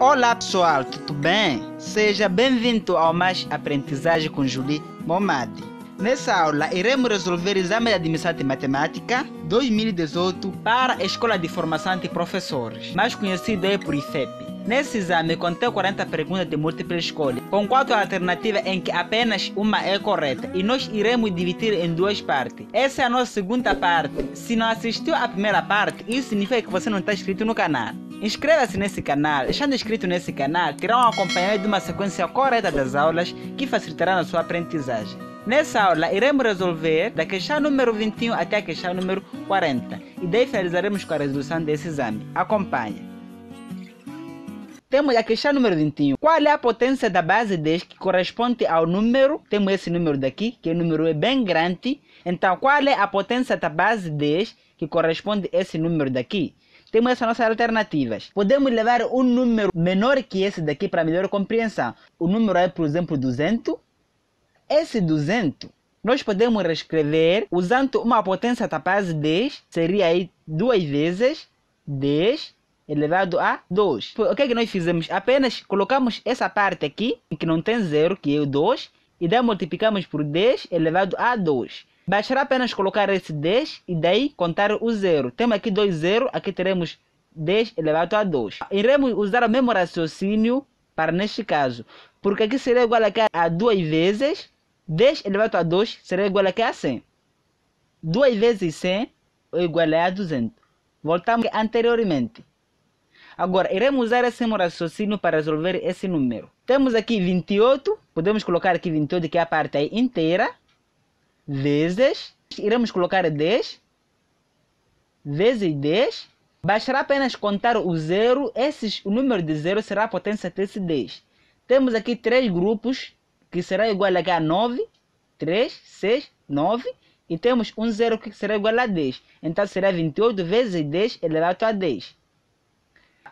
Olá pessoal, tudo bem? Seja bem-vindo ao Mais Aprendizagem com Julie Momadi. Nessa aula, iremos resolver o exame de admissão de matemática 2018 para a Escola de Formação de Professores, mais conhecido aí por IFEP. Nesse exame, contém 40 perguntas de múltipla escolha, com quatro alternativas em que apenas uma é correta, e nós iremos dividir em duas partes. Essa é a nossa segunda parte. Se não assistiu à primeira parte, isso significa que você não está inscrito no canal. Inscreva-se nesse canal. Estando inscrito nesse canal, terá um acompanhamento de uma sequência correta das aulas que facilitará a sua aprendizagem. Nessa aula, iremos resolver da questão número 21 até a questão número 40 e daí finalizaremos com a resolução desse exame. Acompanhe. Temos a questão número 21. Qual é a potência da base 10 que corresponde ao número? Temos esse número daqui, que o número é bem grande. Então, qual é a potência da base 10 que corresponde a esse número daqui? Temos essas nossas alternativas. Podemos levar um número menor que esse daqui para melhor compreensão. O número é, por exemplo, 200. Esse 200 nós podemos reescrever usando uma potência da base 10, seria aí duas vezes 10 elevado a 2. O que é que nós fizemos? Apenas colocamos essa parte aqui, que não tem zero, que é o 2, e daí multiplicamos por 10 elevado a 2. Bastará apenas colocar esse 10 e daí contar o zero. Temos aqui dois zeros, aqui teremos 10 elevado a 2. Iremos usar o mesmo raciocínio para neste caso, porque aqui será igual a 2 vezes 10 elevado a 2 será igual a 100. 2 vezes 100 é igual a 200. Voltamos anteriormente. Agora, iremos usar esse raciocínio para resolver esse número. Temos aqui 28, podemos colocar aqui 28 que é a parte inteira, vezes, iremos colocar 10, vezes 10, bastará apenas contar o zero, esses, o número de zero será a potência desse 10. Temos aqui três grupos, que será igual a 9, 3, 6, 9, e temos um zero que será igual a 10. Então será 28 vezes 10 elevado a 10.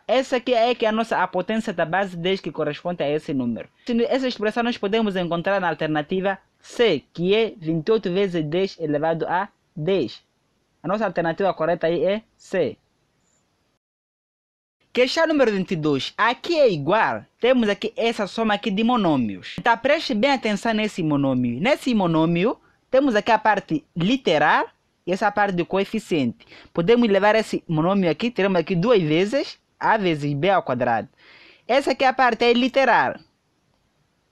Essa aqui é que é a nossa a potência da base 10 que corresponde a esse número. Essa expressão nós podemos encontrar na alternativa C, que é 28 vezes 10 elevado a 10. A nossa alternativa correta aí é C. Questão número 22. Aqui é igual. Temos aqui essa soma aqui de monômios. Então preste bem atenção nesse monômio. Nesse monômio, temos aqui a parte literal e essa parte do coeficiente. Podemos levar esse monômio aqui, teremos aqui duas vezes a vezes b ao quadrado. Essa aqui é a parte é literal.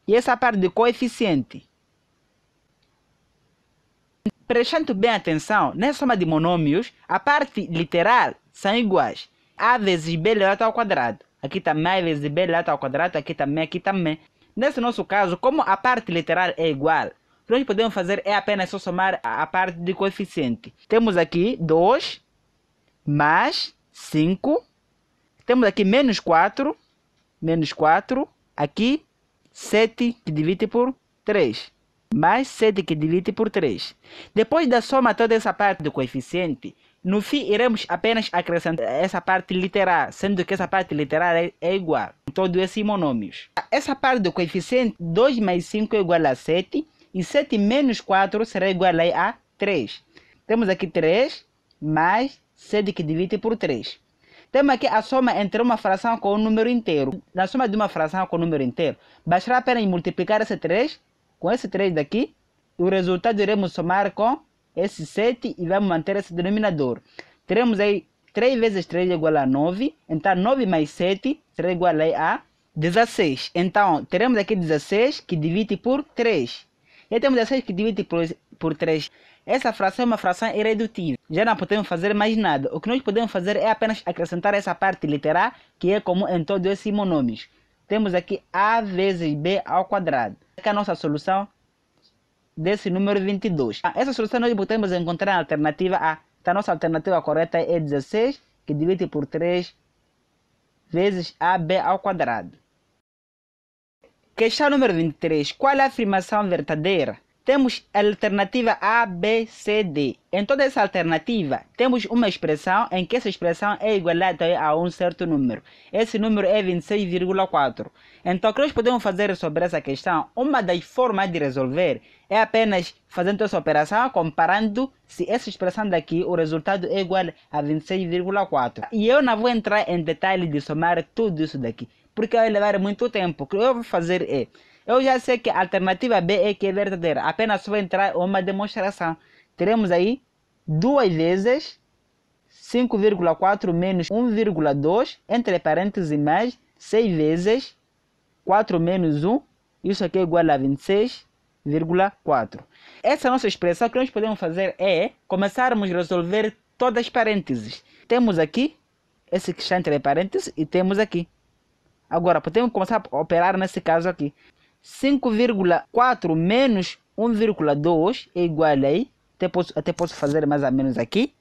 E essa parte do coeficiente. Prestando bem atenção, nessa soma de monômios, a parte literal são iguais. A vezes b elevado ao quadrado. Aqui também a vezes b elevado ao quadrado, aqui também, aqui também. Nesse nosso caso, como a parte literal é igual, o que nós podemos fazer é apenas só somar a parte de coeficiente. Temos aqui 2 mais 5 temos aqui menos 4, menos 4, aqui 7 que divide por 3, mais 7 que divide por 3. Depois da soma toda essa parte do coeficiente, no fim iremos apenas acrescentar essa parte literal, sendo que essa parte literal é, é igual a todos esses monômios. Essa parte do coeficiente, 2 mais 5 é igual a 7, e 7 menos 4 será igual a 3. Temos aqui 3 mais 7 que divide por 3. Temos aqui a soma entre uma fração com um número inteiro. Na soma de uma fração com um número inteiro, bastará apenas multiplicar esse 3 com esse 3 daqui. O resultado iremos somar com esse 7 e vamos manter esse denominador. Teremos aí 3 vezes 3 é igual a 9. Então 9 mais 7 será igual a 16. Então teremos aqui 16 que divide por 3. E temos 16 que divide por, por 3. Essa fração é uma fração irredutível. Já não podemos fazer mais nada. O que nós podemos fazer é apenas acrescentar essa parte literal que é comum em todos esses monômios. Temos aqui a vezes b ao quadrado. Essa é a nossa solução desse número 22. Ah, essa solução nós podemos encontrar na alternativa A. Então, a nossa alternativa correta é 16, que divide por 3 vezes AB ao quadrado. Questão número 23. Qual é a afirmação verdadeira? Temos a alternativa A, B, C, D. Em toda essa alternativa, temos uma expressão em que essa expressão é igualada a um certo número. Esse número é 26,4. Então, o que nós podemos fazer sobre essa questão? Uma das formas de resolver é apenas fazendo essa operação, comparando se essa expressão daqui, o resultado é igual a 26,4. E eu não vou entrar em detalhe de somar tudo isso daqui porque vai levar muito tempo. O que eu vou fazer é, eu já sei que a alternativa B é que é verdadeira, apenas vou entrar uma demonstração. Teremos aí duas vezes 5,4 menos 1,2, entre parênteses mais 6 vezes 4 menos 1, isso aqui é igual a 26,4. Essa nossa expressão que nós podemos fazer é começarmos a resolver todas as parênteses. Temos aqui esse que está entre parênteses e temos aqui. Agora, podemos começar a operar nesse caso aqui. 5,4 menos 1,2 é igual a... Até posso, até posso fazer mais ou menos aqui.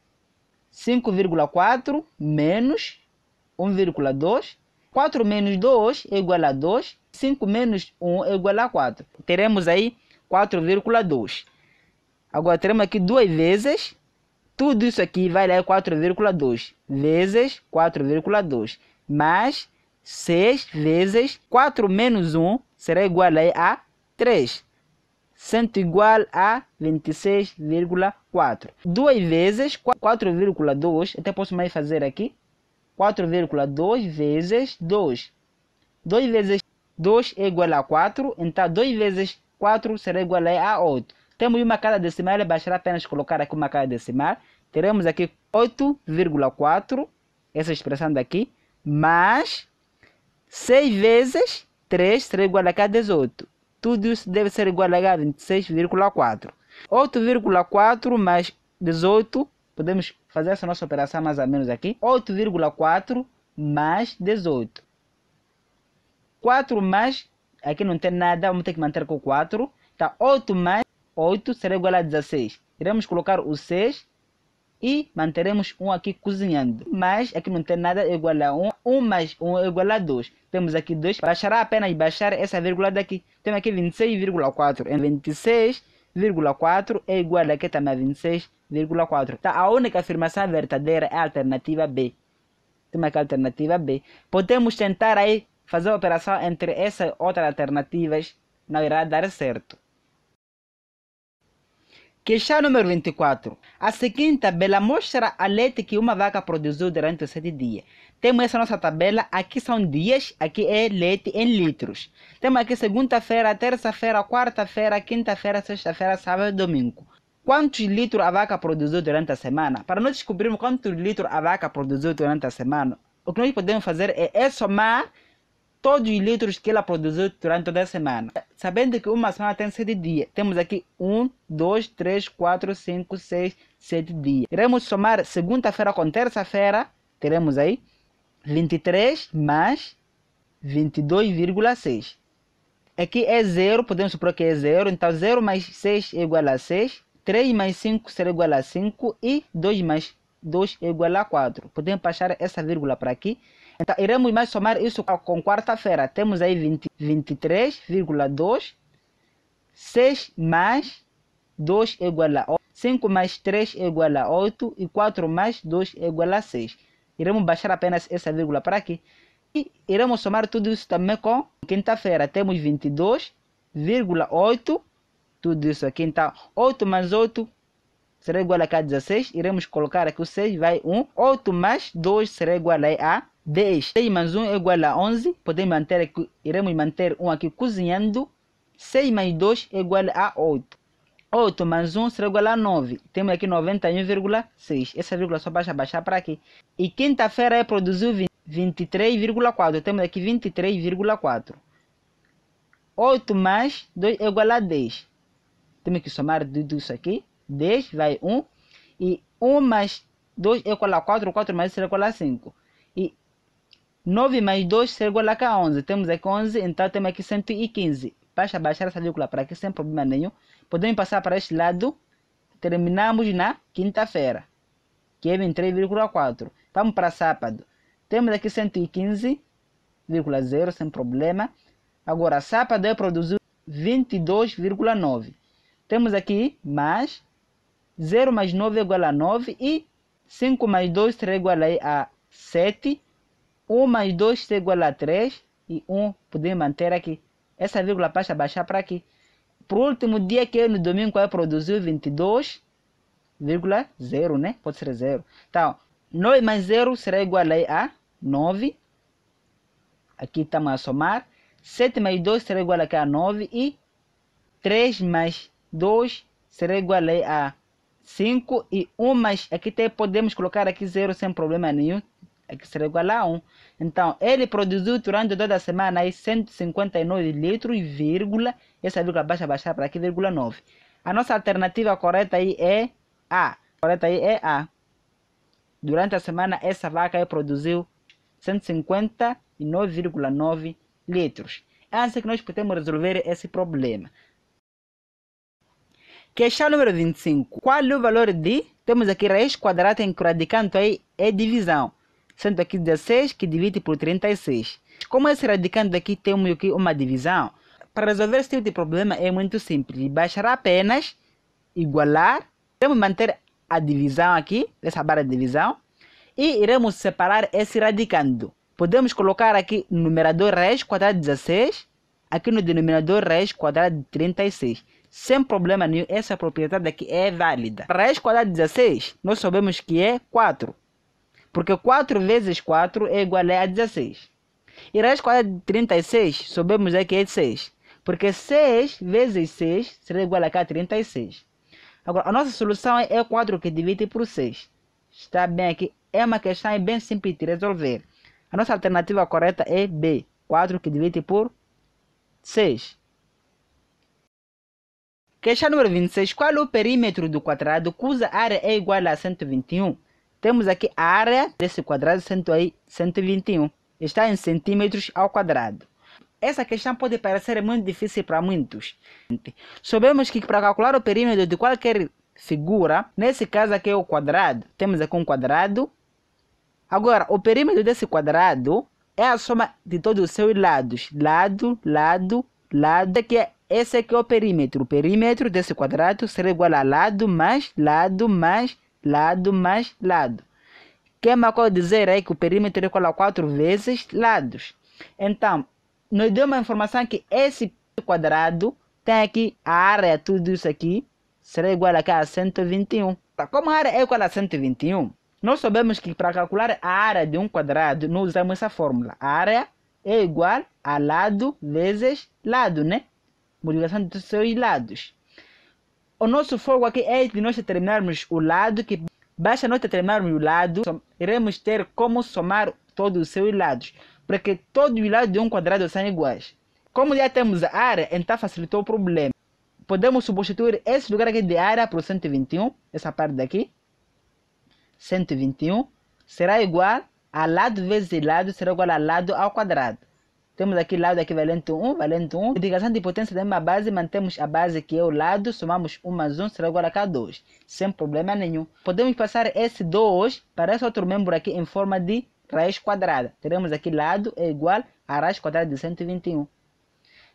5,4 menos 1,2. 4 menos 2 é igual a 2. 5 menos 1 é igual a 4. Teremos aí 4,2. Agora teremos aqui duas vezes. Tudo isso aqui vai dar 4,2 vezes 4,2 mais 6 vezes 4 menos 1 será igual a 3 sendo igual a 26,4. 2 vezes 4,2, até posso mais fazer aqui. 4,2 vezes 2. 2 vezes 2 é igual a 4, então 2 vezes 4 será igual a 8. Temos uma cada decimal, baixará apenas colocar aqui uma cada decimal. Teremos aqui 8,4, essa expressão daqui, mais 6 vezes 3 será igual a 18 tudo isso deve ser igual a 26,4. 8,4 mais 18, podemos fazer essa nossa operação mais ou menos aqui. 8,4 mais 18. 4 mais, aqui não tem nada, vamos ter que manter com 4. Tá, 8 mais 8 será igual a 16. Iremos colocar o 6 e manteremos 1 aqui cozinhando. Mas aqui não tem nada igual a 1. 1 mais 1 é igual a 2. Temos aqui 2. Baixará apenas baixar essa vírgula daqui. Temos aqui 26,4. 26,4 é igual aqui também a 26,4. Tá, a única afirmação verdadeira é a alternativa B. Temos aqui a alternativa B. Podemos tentar aí fazer a operação entre essas outras alternativas. Não irá dar certo. Questão número 24. A seguinte tabela mostra a leite que uma vaca produziu durante os sete dias. Temos essa nossa tabela, aqui são dias, aqui é leite em litros. Temos aqui segunda-feira, terça-feira, quarta-feira, quinta-feira, sexta-feira, sábado e domingo. Quantos litros a vaca produziu durante a semana? Para nós descobrirmos quantos litros a vaca produziu durante a semana, o que nós podemos fazer é, é somar todos os litros que ela produziu durante toda a semana. Sabendo que uma semana tem 7 dias, temos aqui 1, 2, 3, 4, 5, 6, 7 dias. Iremos somar segunda-feira com terça-feira, teremos aí 23 mais 22,6. Aqui é 0, podemos supor que é 0, então 0 mais 6 é igual a 6, 3 mais 5 será igual a 5 e 2 mais 2 é igual a 4. Podemos passar essa vírgula para aqui então, iremos mais somar isso com quarta-feira. Temos aí 23,2. 6 mais 2 é igual a 8. 5 mais 3 é igual a 8. E 4 mais 2 é igual a 6. Iremos baixar apenas essa vírgula para aqui. E iremos somar tudo isso também com quinta-feira. Temos 22,8. Tudo isso aqui. Então, 8 mais 8 será igual a 16. Iremos colocar aqui o 6, vai 1. 8 mais 2 será igual a 10. 6 mais 1 é igual a 11. Podemos manter aqui, iremos manter 1 aqui cozinhando. 6 mais 2 é igual a 8. 8 mais 1 será igual a 9. Temos aqui 91,6. Essa vírgula só baixa baixar para aqui. E quinta-feira é produziu 23,4. Temos aqui 23,4. 8 mais 2 é igual a 10. Temos que somar tudo isso aqui. 10 vai 1. E 1 mais 2 é igual a 4. 4 mais 1 será igual a 5. E 9 mais 2 será igual a 11. Temos aqui 11, então temos aqui 115. Basta baixar essa vírgula para aqui sem problema nenhum. Podemos passar para este lado. Terminamos na quinta-feira, que é 23,4. Vamos para sábado. Temos aqui 115,0 sem problema. Agora, sábado é produzir 22,9. Temos aqui mais 0 mais 9 é igual a 9 e 5 mais 2 será igual a 7 1 mais 2 é igual a 3 e 1 podemos manter aqui. Essa vírgula basta baixar para aqui. Por último dia que é no domingo vai produzir 22,0, né? Pode ser 0. Então, 9 mais 0 será igual a 9. Aqui estamos a somar. 7 mais 2 será igual a 9 e 3 mais 2 será igual a 5 e 1 mais, aqui tem, podemos colocar aqui 0 sem problema nenhum, será igual a 1. Então, ele produziu durante toda a semana aí 159 litros, vírgula, essa vírgula baixa baixar para aqui, vírgula 9. A nossa alternativa correta aí é A. correta aí é A. Durante a semana, essa vaca aí produziu 159,9 litros. É assim que nós podemos resolver esse problema. Questão número 25. Qual é o valor de... Temos aqui raiz quadrada em que o radicante aí é divisão. Sendo aqui 16 que divide por 36. Como esse radicante aqui tem aqui uma divisão, para resolver esse tipo de problema é muito simples. Baixará apenas igualar. Vamos manter a divisão aqui, essa barra de divisão. E iremos separar esse radicando. Podemos colocar aqui no numerador raiz quadrada de 16. Aqui no denominador raiz quadrada de 36 sem problema nenhum, essa propriedade aqui é válida. Raiz quadrada de 16, nós sabemos que é 4. Porque 4 vezes 4 é igual a 16. E raiz quadrada de 36, sabemos que é 6. Porque 6 vezes 6 será igual a 36. Agora, a nossa solução é 4 que divide por 6. Está bem aqui. É uma questão bem simples de resolver. A nossa alternativa correta é B. 4 que divide por 6. Questão número 26. Qual é o perímetro do quadrado cuja área é igual a 121? Temos aqui a área desse quadrado, sendo aí 121. Está em centímetros ao quadrado. Essa questão pode parecer muito difícil para muitos. Sabemos que para calcular o perímetro de qualquer figura, nesse caso aqui é o quadrado, temos aqui um quadrado. Agora, o perímetro desse quadrado é a soma de todos os seus lados. Lado, lado, lado, que é esse aqui é o perímetro. O perímetro desse quadrado será igual a lado mais lado mais lado mais lado. Que é uma coisa dizer aí que o perímetro é igual a 4 vezes lados. Então, nos deu uma informação que esse quadrado tem aqui a área, tudo isso aqui, será igual a 121. Tá, como a área é igual a 121, nós sabemos que para calcular a área de um quadrado, nós usamos essa fórmula. A área é igual a lado vezes lado, né? multiplicação dos seus lados. O nosso foco aqui é de nós determinarmos o lado que basta nós determinarmos o lado, iremos ter como somar todos os seus lados, porque todos os lados de um quadrado são iguais. Como já temos a área, então facilitou o problema. Podemos substituir esse lugar aqui de área para o 121, essa parte daqui. 121 será igual a lado vezes lado será igual a lado ao quadrado. Temos aqui lado equivalente 1, valente 1. Multiplicação de potência da mesma base, mantemos a base que é o lado, somamos 1 mais 1, será igual a K2, sem problema nenhum. Podemos passar esse 2 para esse outro membro aqui em forma de raiz quadrada. Teremos aqui lado é igual a raiz quadrada de 121.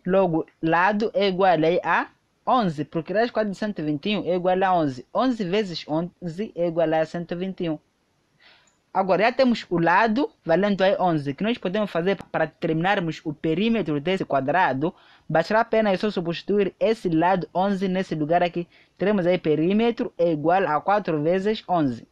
Logo, lado é igual a 11, porque raiz quadrada de 121 é igual a 11. 11 vezes 11 é igual a 121. Agora já temos o lado valendo aí 11, que nós podemos fazer para determinarmos o perímetro desse quadrado. Bastará apenas só substituir esse lado 11 nesse lugar aqui. Teremos aí perímetro é igual a 4 vezes 11.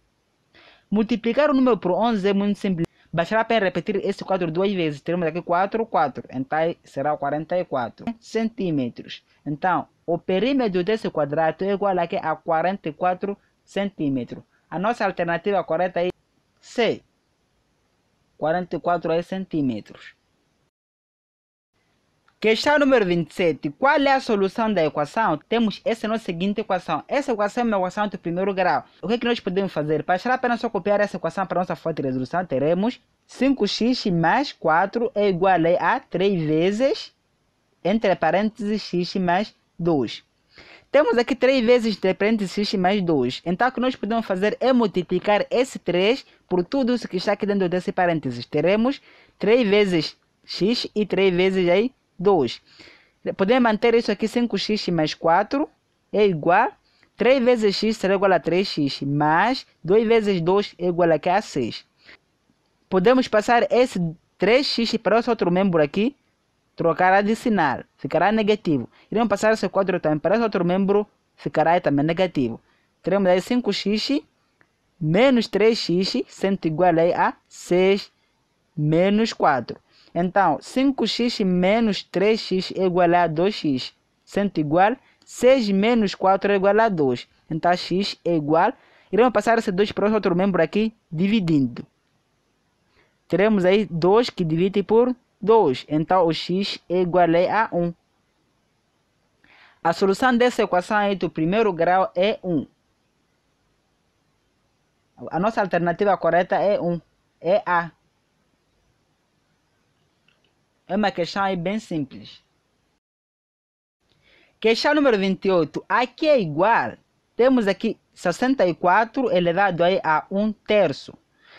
Multiplicar o número por 11 é muito simples. Bastará apenas repetir esse 4 duas vezes. Teremos aqui 4, 4. Então será 44 centímetros. Então, o perímetro desse quadrado é igual aqui a 44 centímetros. A nossa alternativa correta é C. 44 centímetros. Questão número 27. Qual é a solução da equação? Temos essa nossa seguinte equação. Essa equação é uma equação do primeiro grau. O que, é que nós podemos fazer? Para achar apenas só copiar essa equação para nossa fonte de resolução, teremos 5x mais 4 é igual a 3 vezes, entre parênteses, x mais 2. Temos aqui 3 vezes 3 parênteses mais 2. Então, o que nós podemos fazer é multiplicar esse 3 por tudo isso que está aqui dentro desse parênteses. Teremos 3 vezes x e 3 vezes aí 2. Podemos manter isso aqui 5x mais 4 é igual 3 vezes x será igual a 3x mais 2 vezes 2 é igual a 6. Podemos passar esse 3x para esse outro membro aqui trocará de sinal, ficará negativo. Iremos passar esse quadro também para esse outro membro, ficará também negativo. Teremos aí 5x menos 3x, sendo igual a 6 menos 4. Então, 5x menos 3x é igual a 2x, sendo igual 6 menos 4 é igual a 2. Então, x é igual. Iremos passar esse 2 para outro membro aqui, dividindo. Teremos aí 2 que divide por 2. Então, o x é igual a 1. A solução dessa equação aí do primeiro grau é 1. A nossa alternativa correta é 1. É A. É uma questão bem simples. Questão número 28. Aqui é igual. Temos aqui 64 elevado a 1 terço.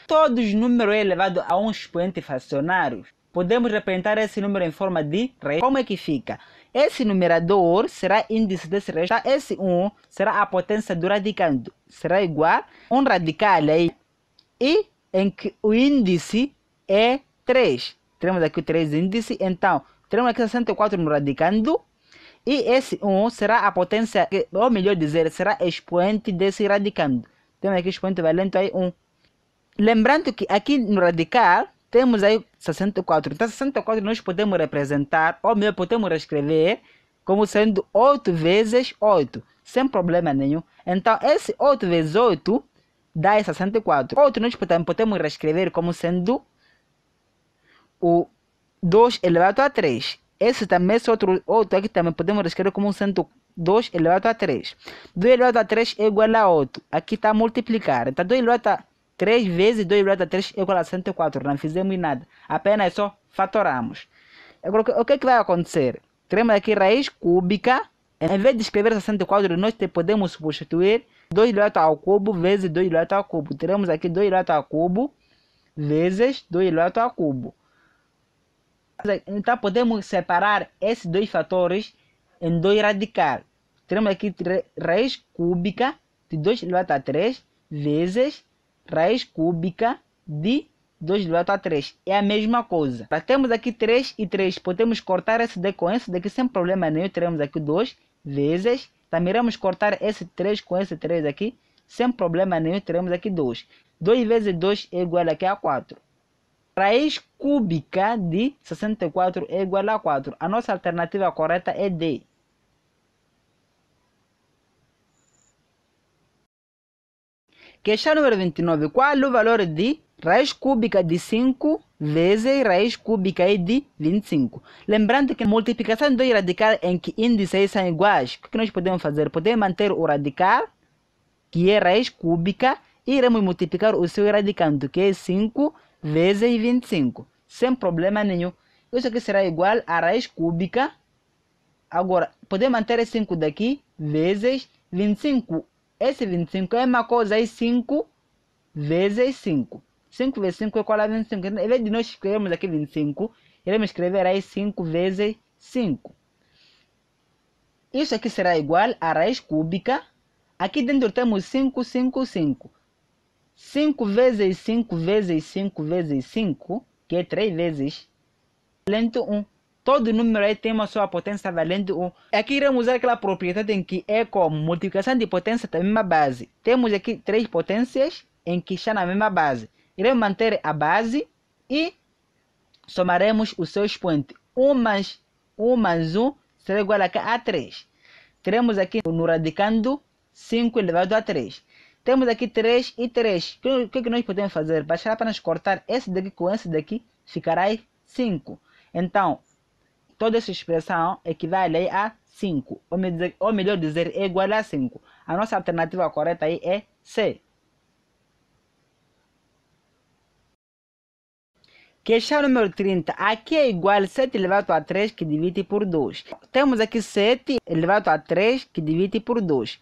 Todos os números elevados a um expoente fracionário. Podemos representar esse número em forma de raiz. Como é que fica? Esse numerador será índice desse restante. Esse 1 será a potência do radicando. Será igual a 1 radical aí. E em que o índice é 3. Temos aqui o 3 índice. Então, teremos aqui 64 no radicando. E esse 1 será a potência, ou melhor dizer, será expoente desse radicando. Temos aqui expoente valente aí 1. Lembrando que aqui no radical temos aí 64. Então 64 nós podemos representar, ou melhor, podemos reescrever como sendo 8 vezes 8, sem problema nenhum. Então esse 8 vezes 8 dá 64. Outro nós podemos reescrever como sendo o 2 elevado a 3. Esse também, esse outro, outro aqui também podemos reescrever como sendo 2 elevado a 3. 2 elevado a 3 é igual a 8. Aqui está multiplicar. Então 2 elevado a 3 vezes 2 elevado a 3 é igual a 104. Não fizemos nada. Apenas só fatoramos. Agora, o que, é que vai acontecer? Teremos aqui raiz cúbica. Em vez de escrever 64, nós podemos substituir 2 elevado ao cubo vezes 2 elevado ao cubo. Teremos aqui 2 elevado ao cubo vezes 2 elevado ao cubo. Então, podemos separar esses dois fatores em dois radicais. Teremos aqui raiz cúbica de 2 elevado a 3 vezes raiz cúbica de 2 elevado a 3. É a mesma coisa. Temos aqui 3 e 3. Podemos cortar esse d com esse daqui sem problema nenhum. Teremos aqui 2 vezes. Também iremos cortar esse 3 com esse 3 aqui. Sem problema nenhum. Teremos aqui 2. 2 vezes 2 é igual aqui a 4. Raiz cúbica de 64 é igual a 4. A nossa alternativa correta é D. Questão número 29. Qual o valor de raiz cúbica de 5 vezes raiz cúbica de 25? Lembrando que a multiplicação de dois radicais em que índices são iguais, o que nós podemos fazer? Podemos manter o radical, que é raiz cúbica, e iremos multiplicar o seu radicando, que é 5 vezes 25, sem problema nenhum. Isso aqui será igual a raiz cúbica. Agora, podemos manter 5 daqui vezes 25 esse 25 é uma coisa aí 5 vezes 5. 5 vezes 5 é igual a 25. Então, em vez de nós escrevermos aqui 25, iremos escrever aí 5 vezes 5. Isso aqui será igual a raiz cúbica. Aqui dentro temos 5, 5, 5. 5 vezes 5 vezes 5 vezes 5, que é 3 vezes, lento 1. Todo número aí tem uma sua potência valente 1. Aqui iremos usar aquela propriedade em que é como multiplicação de potência da mesma base. Temos aqui três potências em que está na mesma base. Iremos manter a base e somaremos os seus expoentes. 1 mais 1 mais 1 será igual a 3. Teremos aqui no radicando 5 elevado a 3. Temos aqui 3 e 3. O que, que nós podemos fazer? Baixar apenas cortar esse daqui com esse daqui, ficará 5. Então, Toda essa expressão equivale a 5, ou, ou melhor dizer, é igual a 5. A nossa alternativa correta aí é C. Questão número 30. Aqui é igual a 7 elevado a 3 que divide por 2. Temos aqui 7 elevado a 3 que divide por 2.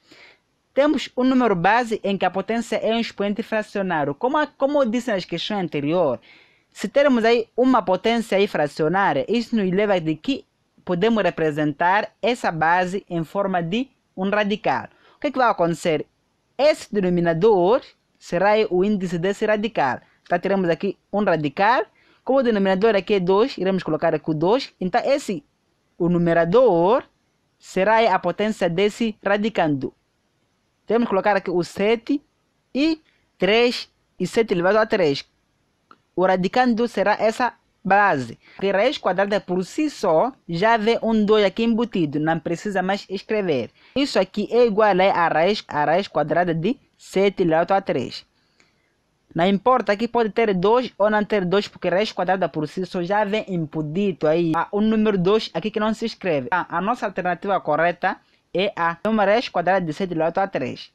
Temos um número base em que a potência é um expoente fracionário. Como, como eu disse nas questões anteriores, se termos aí uma potência aí fracionária, isso nos leva de que podemos representar essa base em forma de um radical. O que, é que vai acontecer? Esse denominador será o índice desse radical. Então teremos aqui um radical. Como o denominador aqui é 2, iremos colocar aqui o 2. Então esse, o numerador, será a potência desse radicando. Temos que colocar aqui o 7 e 3 e 7 elevado a 3 o radicando será essa base. Que raiz quadrada por si só já vê um 2 aqui embutido, não precisa mais escrever. Isso aqui é igual a raiz, a raiz quadrada de 7 elevado a 3. Não importa que pode ter 2 ou não ter 2, porque raiz quadrada por si só já vem embutido aí. Há um número 2 aqui que não se escreve. A, a nossa alternativa correta é a raiz quadrada de 7 elevado a 3.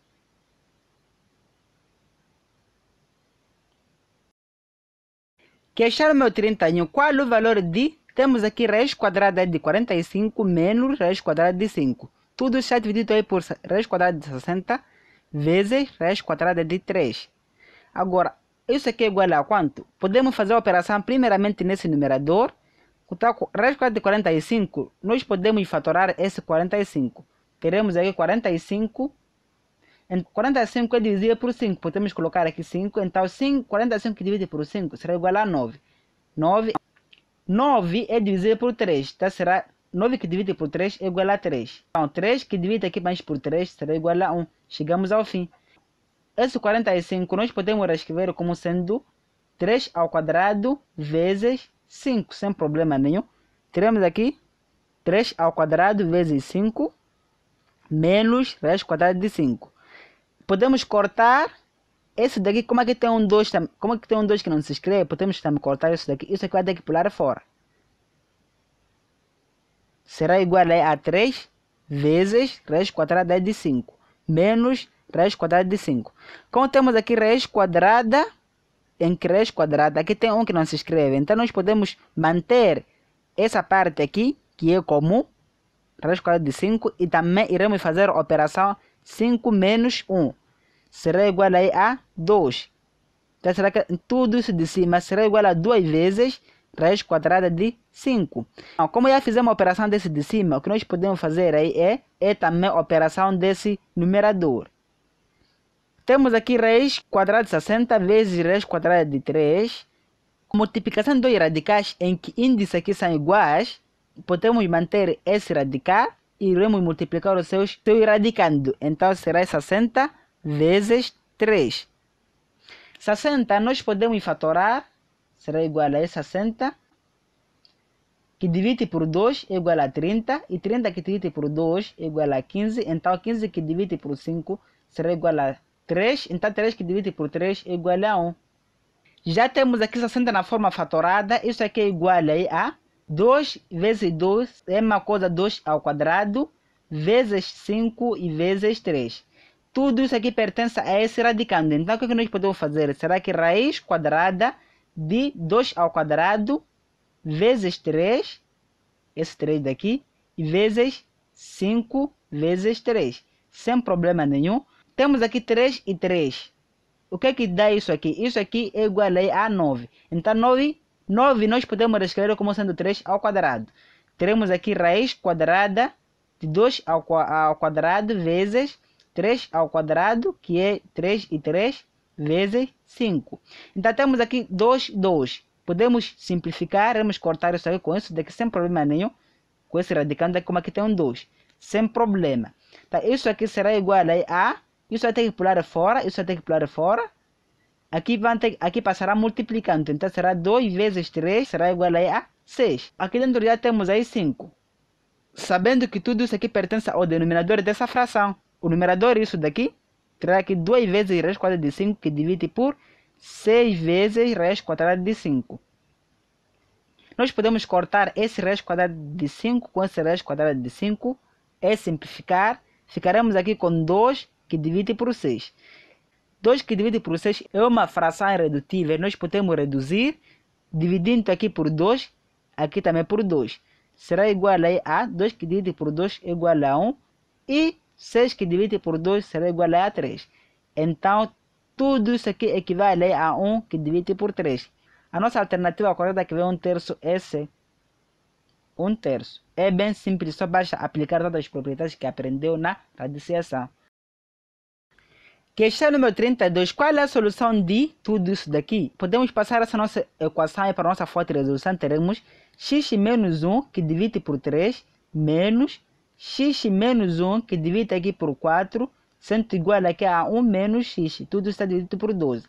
Questão número 31. Qual o valor de... Temos aqui raiz quadrada de 45 menos raiz quadrada de 5. Tudo está dividido aí por raiz quadrada de 60 vezes raiz quadrada de 3. Agora, isso aqui é igual a quanto? Podemos fazer a operação primeiramente nesse numerador. Então, raiz quadrada de 45, nós podemos fatorar esse 45. Teremos aqui 45. 45 é dividido por 5. Podemos colocar aqui 5. Então, 5, 45 dividido por 5 será igual a 9. 9, 9 é dividido por 3. Então, será 9 que divide por 3 é igual a 3. Então, 3 que divide aqui mais por 3 será igual a 1. Chegamos ao fim. Esse 45 nós podemos escrever como sendo 3 ao quadrado vezes 5, sem problema nenhum. Teremos aqui 3 ao quadrado vezes 5 menos raiz quadrada de 5. Podemos cortar esse daqui, como é que tem um 2, como é que tem um 2 que não se escreve, podemos também cortar isso daqui. Isso aqui vai ter que pular fora. Será igual a 3 vezes raiz quadrada de 5 menos raiz quadrada de 5. Como temos aqui raiz quadrada, em que raiz quadrada, aqui tem um que não se escreve. Então nós podemos manter essa parte aqui, que é comum, raiz quadrada de 5, e também iremos fazer a operação 5 menos 1. Será igual a 2. Então será que tudo isso de cima será igual a 2 vezes raiz quadrada de 5. Então, como já fizemos a operação desse de cima, o que nós podemos fazer aí é, é também a operação desse numerador. Temos aqui raiz quadrada de 60 vezes raiz quadrada de 3. Multiplicação de dois radicais em que índices aqui são iguais, podemos manter esse radical iremos multiplicar os seus, seus radicando. Então será 60 vezes 3. 60 nós podemos fatorar, será igual a 60, que divide por 2 é igual a 30, e 30 que divide por 2 é igual a 15, então 15 que divide por 5 será igual a 3, então 3 que divide por 3 é igual a 1. Já temos aqui 60 na forma fatorada, isso aqui é igual a 2 vezes 2 é uma coisa 2 ao quadrado, vezes 5 e vezes 3. Tudo isso aqui pertence a esse radicando. Então o que nós podemos fazer? Será que raiz quadrada de 2 ao quadrado vezes 3, esse 3 daqui, e vezes 5 vezes 3. Sem problema nenhum. Temos aqui 3 e 3. O que é que dá isso aqui? Isso aqui é igual a 9. Então 9, 9 nós podemos escrever como sendo 3 ao quadrado. Teremos aqui raiz quadrada de 2 ao, ao quadrado vezes 3 ao quadrado, que é 3 e 3 vezes 5. Então temos aqui 2, 2. Podemos simplificar, vamos cortar isso aqui com isso daqui sem problema nenhum. Com esse radicando aqui, como aqui tem um 2. Sem problema. Então, isso aqui será igual a isso vai ter que pular fora, isso vai ter que pular fora. Aqui, vai ter, aqui passará multiplicando, então será 2 vezes 3, será igual a 6. Aqui dentro já temos aí 5. Sabendo que tudo isso aqui pertence ao denominador dessa fração. O numerador, isso daqui, terá aqui 2 vezes raiz quadrada de 5, que divide por 6 vezes raiz quadrada de 5. Nós podemos cortar esse raiz quadrada de 5 com esse raiz quadrada de 5. É simplificar. Ficaremos aqui com 2 que divide por 6. 2 que divide por 6 é uma fração irredutível. Nós podemos reduzir, dividindo aqui por 2, aqui também por 2. Será igual a 2 que divide por 2 é igual a 1. E 6 que divide por 2 será igual a 3. Então, tudo isso aqui equivale a 1 que divide por 3. A nossa alternativa correta que vem um terço é C. Um terço. É bem simples, só basta aplicar todas as propriedades que aprendeu na radiciação. Questão número 32. Qual é a solução de tudo isso daqui? Podemos passar essa nossa equação para a nossa fonte de resolução. Teremos x menos 1 que divide por 3 menos x menos 1 que divide aqui por 4 sendo igual aqui a 1 menos x. Tudo está dividido por 12.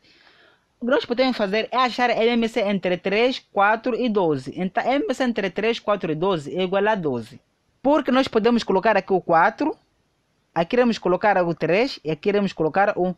O que nós podemos fazer é achar MMC entre 3, 4 e 12. Então, MMC entre 3, 4 e 12 é igual a 12. Porque nós podemos colocar aqui o 4, aqui iremos colocar o 3 e aqui iremos colocar o 1.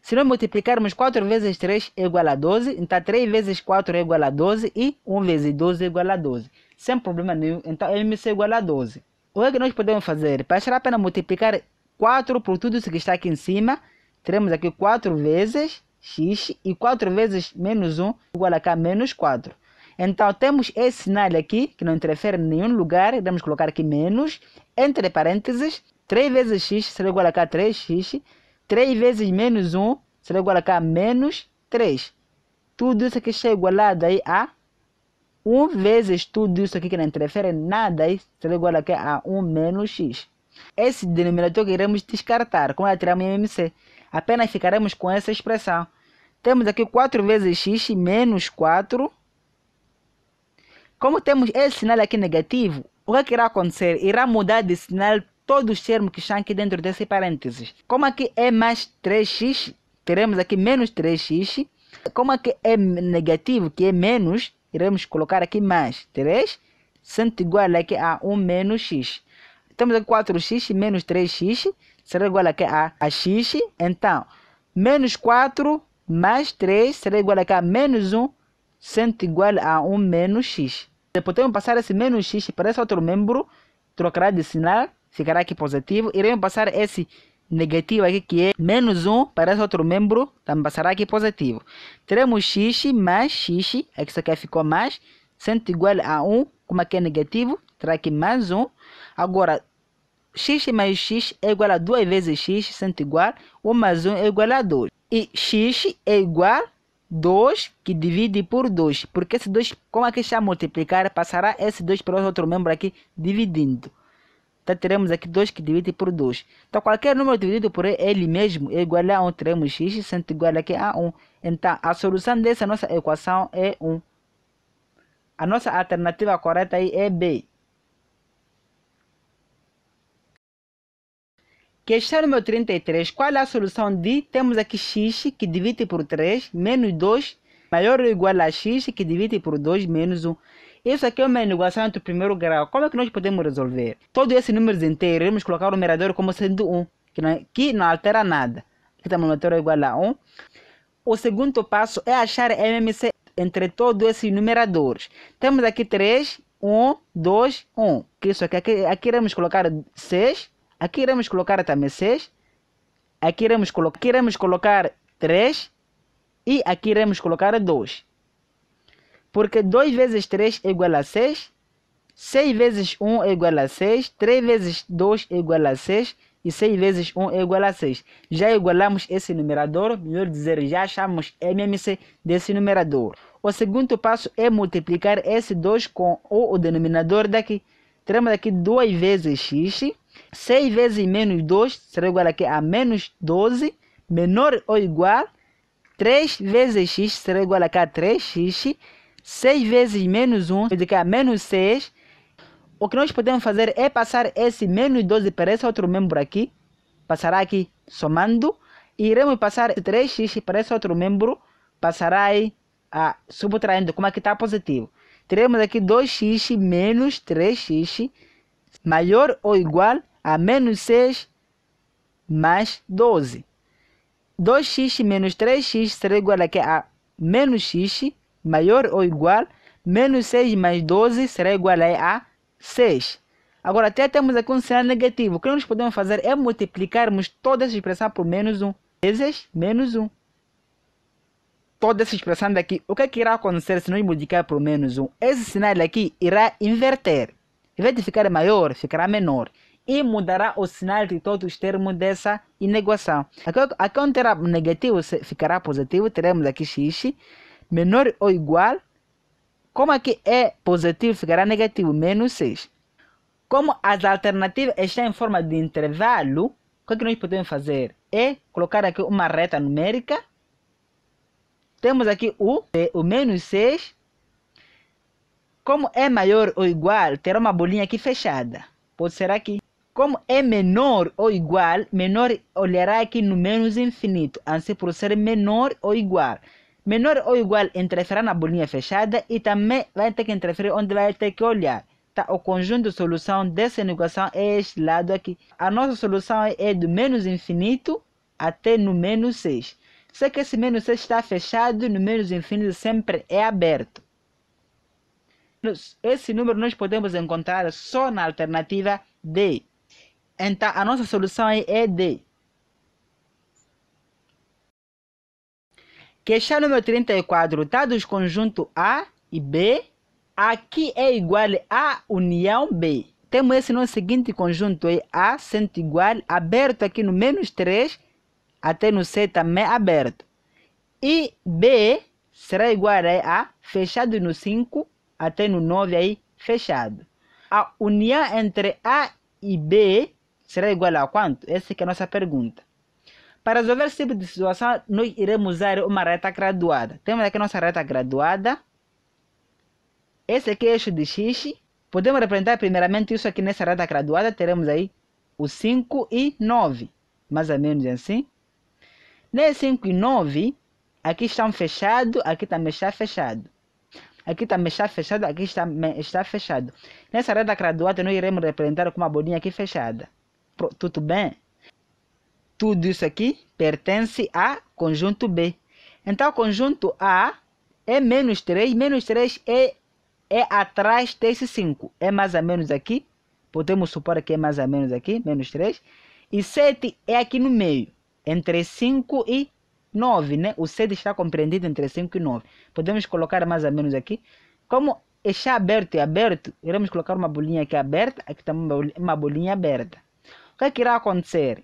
Se nós multiplicarmos 4 vezes 3 é igual a 12, então 3 vezes 4 é igual a 12 e 1 vezes 12 é igual a 12. Sem problema nenhum, então MMC é igual a 12. O que, nós podemos fazer? Para achar pena multiplicar 4 por tudo isso que está aqui em cima, teremos aqui 4 vezes x e 4 vezes menos 1 igual a cá menos 4. Então temos esse sinal aqui, que não interfere em nenhum lugar, vamos colocar aqui menos, entre parênteses, 3 vezes x será igual a cá 3x, 3 vezes menos 1 será igual a cá menos 3. Tudo isso aqui está igualado aí a 1 vezes tudo isso aqui que não interfere em nada aí será igual aqui a 1 menos x. Esse denominador que iremos descartar, como é tiramos MMC. Apenas ficaremos com essa expressão. Temos aqui 4 vezes x menos 4. Como temos esse sinal aqui negativo, o que, é que irá acontecer? Irá mudar de sinal todos os termos que estão aqui dentro desse parênteses. Como aqui é mais 3x, teremos aqui menos 3x. Como aqui é negativo, que é menos, iremos colocar aqui mais 3, sendo igual aqui a 1 menos x. Temos aqui 4x menos 3x, será igual aqui a, a x. Então, menos 4 mais 3 será igual a, a menos 1, sendo igual a 1 menos x. Podemos passar esse menos x para esse outro membro, trocará de sinal, ficará aqui positivo. Iremos passar esse negativo aqui, que é menos 1 para esse outro membro, também passará aqui positivo. Teremos x mais x, isso aqui ficou mais, sendo igual a 1, como aqui é negativo, terá aqui mais 1. Agora, x mais x é igual a 2 vezes x, sendo igual, 1 mais 1 é igual a 2. E x é igual a 2 que divide por 2, porque esse 2, como aqui está a multiplicar, passará esse 2 para o outro membro aqui, dividindo. Então teremos aqui 2 que divide por 2. Então qualquer número dividido por ele mesmo é igual a 1, teremos x sendo igual aqui a 1. Então a solução dessa nossa equação é 1. A nossa alternativa correta aí é B. Questão número 33. Qual é a solução de? Temos aqui x que divide por 3 menos 2 maior ou igual a x que divide por 2 menos 1. Isso aqui é uma equação do primeiro grau. Como é que nós podemos resolver? Todos esses números inteiros, vamos colocar o numerador como sendo 1, que não, é, que não altera nada. Aqui está o numerador igual a 1. O segundo passo é achar MMC entre todos esses numeradores. Temos aqui 3, 1, 2, 1. Que isso aqui, aqui, aqui iremos colocar 6 Aqui iremos colocar também 6. Aqui iremos, colo aqui iremos colocar 3. E aqui iremos colocar 2. Porque 2 vezes 3 é igual a 6. 6 vezes 1 é igual a 6. 3 vezes 2 é igual a 6. E 6 vezes 1 é igual a 6. Já igualamos esse numerador. Melhor dizer, já achamos MMC desse numerador. O segundo passo é multiplicar esse 2 com o, denominador daqui. Teremos aqui 2 vezes x 6 vezes menos 2 será igual aqui a menos 12, menor ou igual. 3 vezes x será igual a 3x. 6 vezes menos 1 será igual a menos 6. O que nós podemos fazer é passar esse menos 12 para esse outro membro aqui. Passará aqui somando. E iremos passar 3x para esse outro membro. Passará aí a, subtraindo, como aqui está positivo. Teremos aqui 2x menos 3x maior ou igual a menos 6 mais 12. 2x menos 3x será igual a, a menos x maior ou igual menos 6 mais 12 será igual a, a 6. Agora até temos aqui um sinal negativo. O que nós podemos fazer é multiplicarmos toda essa expressão por menos 1 vezes menos 1. Toda essa expressão daqui, o que, é que irá acontecer se nós multiplicar por menos 1? Esse sinal aqui irá inverter. Em vez de ficar maior, ficará menor. E mudará o sinal de todos os termos dessa inequação. Aqui, aqui onde terá negativo ficará positivo, teremos aqui x menor ou igual. Como aqui é positivo, ficará negativo, menos 6. Como as alternativas estão em forma de intervalo, o que, é que nós podemos fazer? É colocar aqui uma reta numérica. Temos aqui o, o menos 6 como é maior ou igual, terá uma bolinha aqui fechada. Pode ser aqui. Como é menor ou igual, menor olhará aqui no menos infinito, assim por ser menor ou igual. Menor ou igual interferirá na bolinha fechada e também vai ter que interferir onde vai ter que olhar. Tá, o conjunto de solução dessa equação é este lado aqui. A nossa solução é do menos infinito até no menos 6. Sei que esse menos 6 está fechado, no menos infinito sempre é aberto. Esse número nós podemos encontrar só na alternativa D. Então, a nossa solução é D. Questão número 34. Dados conjunto A e B. Aqui é igual a união B. Temos esse no seguinte conjunto A sendo igual, aberto aqui no menos 3, até no C também aberto. E B será igual a fechado no 5, até no 9 aí fechado. A união entre A e B será igual a quanto? Essa é a nossa pergunta. Para resolver esse tipo de situação, nós iremos usar uma reta graduada. Temos aqui a nossa reta graduada. Esse aqui é eixo de x. Podemos representar primeiramente isso aqui nessa reta graduada. Teremos aí o 5 e 9. Mais ou menos assim. Nesse 5 e 9, aqui estão fechados, aqui também está fechado. Aqui também está fechado, aqui está, está fechado. Nessa reta graduada, nós iremos representar com uma bolinha aqui fechada. Tudo bem? Tudo isso aqui pertence a conjunto B. Então, conjunto A é menos 3. Menos 3 é, é atrás desse 5. É mais ou menos aqui. Podemos supor que é mais ou menos aqui, menos 3. E 7 é aqui no meio, entre 5 e 9, né? O 7 está compreendido entre 5 e 9. Podemos colocar mais ou menos aqui. Como está aberto e aberto, iremos colocar uma bolinha aqui aberta, aqui também uma bolinha aberta. O que, é que irá acontecer?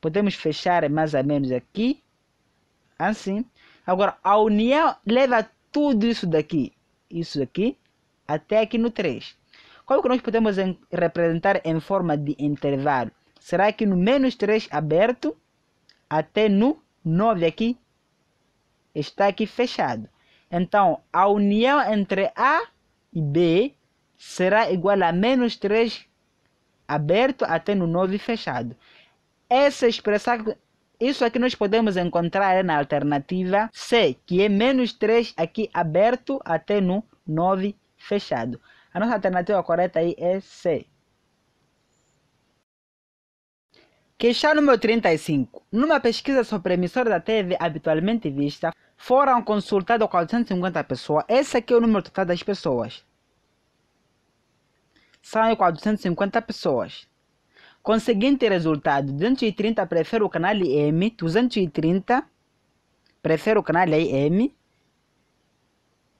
Podemos fechar mais ou menos aqui, assim. Agora, a união leva tudo isso daqui, isso aqui, até aqui no 3. Como que nós podemos representar em forma de intervalo? Será que no menos 3 aberto, até no 9 aqui está aqui fechado. Então, a união entre A e B será igual a menos 3 aberto até no 9 fechado. Essa expressão, isso aqui nós podemos encontrar na alternativa C, que é menos 3 aqui aberto até no 9 fechado. A nossa alternativa correta aí é C. Questão número 35. Numa pesquisa sobre emissora da TV habitualmente vista, foram consultadas 450 pessoas. Esse aqui é o número total das pessoas. São 450 pessoas. Com o seguinte resultado, 230 prefere o canal M, 230 prefere o canal M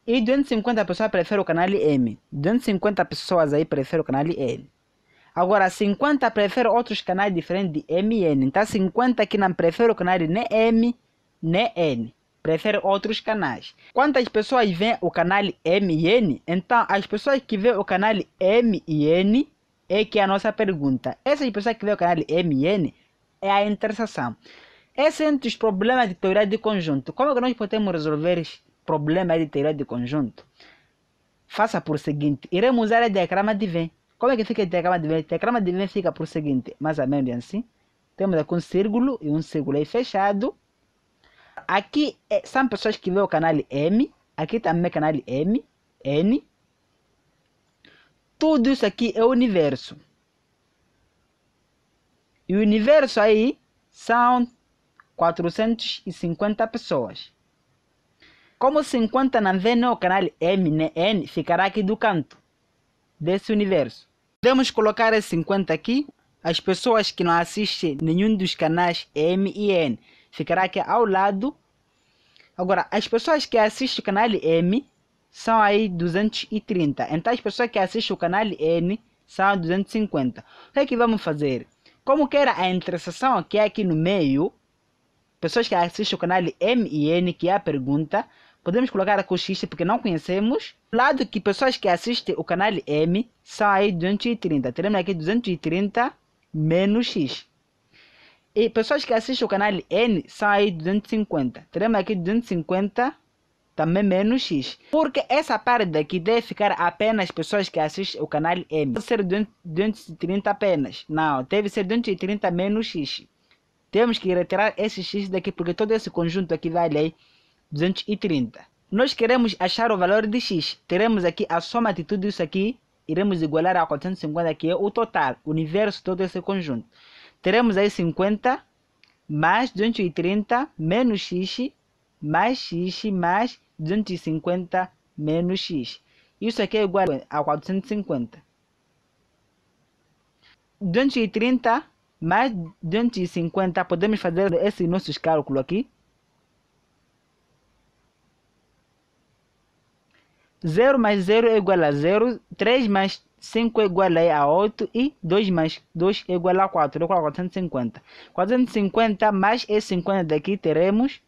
e 250 pessoas preferem o canal M. 250 pessoas aí preferem o canal M. Agora, 50 preferem outros canais diferentes de M e N. Então, 50 que não preferem o canal nem M nem N. Preferem outros canais. Quantas pessoas veem o canal M e N? Então, as pessoas que veem o canal M e N é que a nossa pergunta. Essas pessoas que veem o canal M e N é a interseção. Esse é um dos problemas de teoria de conjunto. Como é que nós podemos resolver esse problema de teoria de conjunto? Faça por seguinte. Iremos usar o diagrama de Venn. Como é que fica o diagrama de Venn? O diagrama de Venn fica por seguinte, mais ou menos assim. Temos aqui um círculo e um círculo aí fechado. Aqui é, são pessoas que veem o canal M. Aqui também é canal M, N. Tudo isso aqui é o universo. E o universo aí são 450 pessoas. Como 50 não vê no canal M nem N, ficará aqui do canto desse universo. Podemos colocar esse 50 aqui. As pessoas que não assistem nenhum dos canais M e N ficará aqui ao lado. Agora, as pessoas que assistem o canal M são aí 230. Então, as pessoas que assistem o canal N são 250. O que é que vamos fazer? Como que era a interseção que é aqui no meio, pessoas que assistem o canal M e N, que é a pergunta, Podemos colocar o X porque não conhecemos. Lado que pessoas que assistem o canal M são aí 230. Teremos aqui 230 menos X. E pessoas que assistem o canal N são aí 250. Teremos aqui 250 também menos X. Porque essa parte daqui deve ficar apenas pessoas que assistem o canal M. Deve ser 230 apenas. Não, deve ser 230 menos X. Temos que retirar esse X daqui porque todo esse conjunto aqui vale aí 230. Nós queremos achar o valor de x. Teremos aqui a soma de tudo isso aqui. Iremos igualar a 450, que é o total, o universo todo esse conjunto. Teremos aí 50 mais 230 menos x mais x mais 250 menos x. Isso aqui é igual a 450. 230 mais 250, podemos fazer esse nossos cálculos aqui. 0 mais 0 é igual a 0, 3 mais 5 é igual a 8 e 2 mais 2 é igual a 4, é igual a 450. 450 mais esse 50 daqui teremos